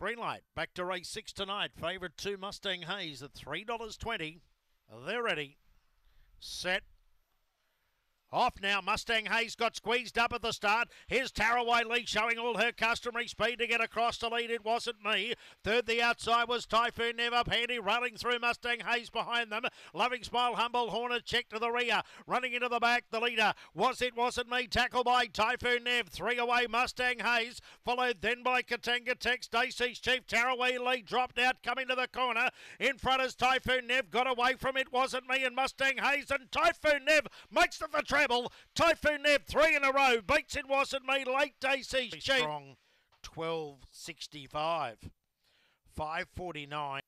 Green light. Back to race six tonight. Favourite two Mustang Hayes at three dollars twenty. They're ready. Set. Off now, Mustang Hayes got squeezed up at the start. Here's Taraway Lee showing all her customary speed to get across the lead. It wasn't me. Third, the outside was Typhoon Never Pandy running through Mustang Hayes behind them. Loving Smile, Humble Hornet check to the rear. Running into the back, the leader was it wasn't me. Tackled by Typhoon Nev. Three away, Mustang Hayes. Followed then by Katanga Tex. Dacey's Chief Taraway Lee dropped out, coming to the corner. In front is Typhoon Nev. Got away from it wasn't me and Mustang Hayes. And Typhoon Nev makes it the Typhoon Nev three in a row. Beats it wasn't me. Late day Dacey Strong. 1265. 549.